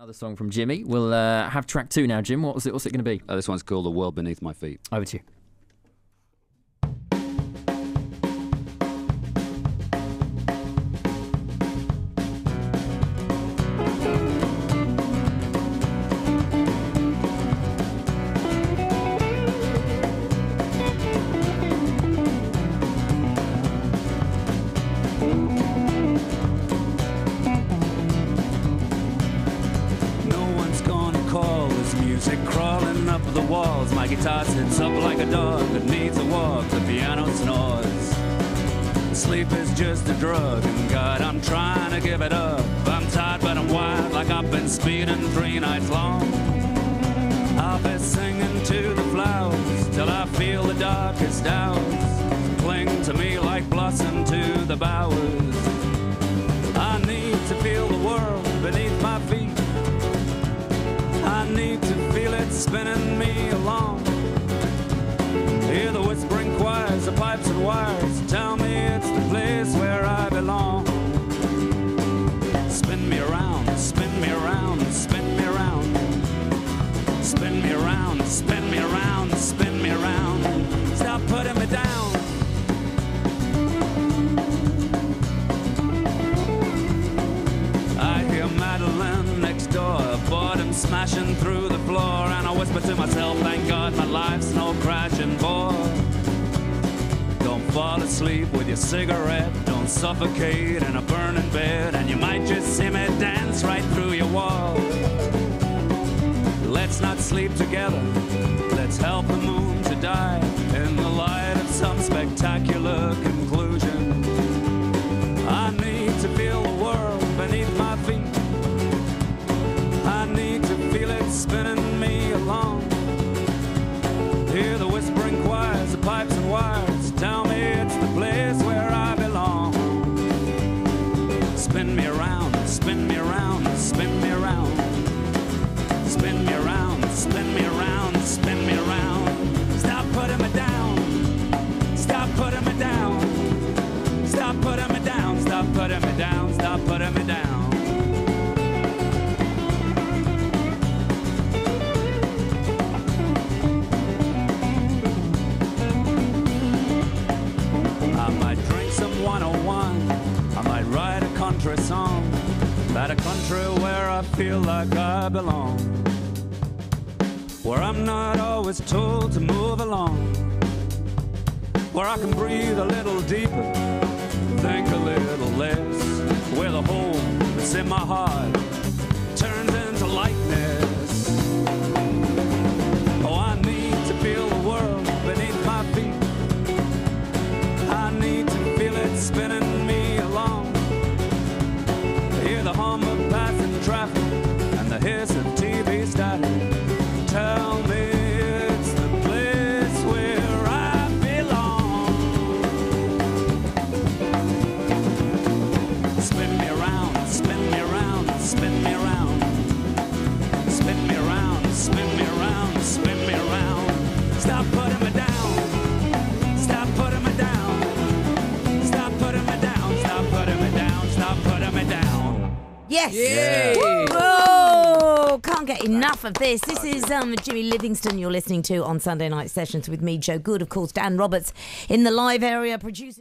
Another song from Jimmy. We'll uh, have track two now, Jim. What's it? What's it going to be? Uh, this one's called The World Beneath My Feet. Over to you. Music crawling up the walls. My guitar sits up like a dog that needs a walk. The piano snores. Sleep is just a drug, and God, I'm trying to give it up. I'm tired, but I'm wired like I've been speeding three nights long. I'll be singing to the flowers till I feel the darkest hours. Cling to me like blossom spinning me along. Hear the whispering choirs, the pipes and wires. Smashing through the floor, and I whisper to myself, thank God my life's no crashing bore. Don't fall asleep with your cigarette, don't suffocate in a burning bed, and you might just see me dance right through your wall. Let's not sleep together, pipes and wires. Tell me it's the place where I belong. Spin me around, spin me around, spin me around. Spin me around, spin me around, spin me around. Stop putting me down. Stop putting me down. Stop putting me down, stop putting me down, stop putting me down. Song about a country where I feel like I belong. Where I'm not always told to move along. Where I can breathe a little deeper think a little less. Where the hole that's in my heart Yes. Whoa! Can't get enough of this. This is um, Jimmy Livingston you're listening to on Sunday Night Sessions with me, Jo Good, of course, Dan Roberts in the live area, producing.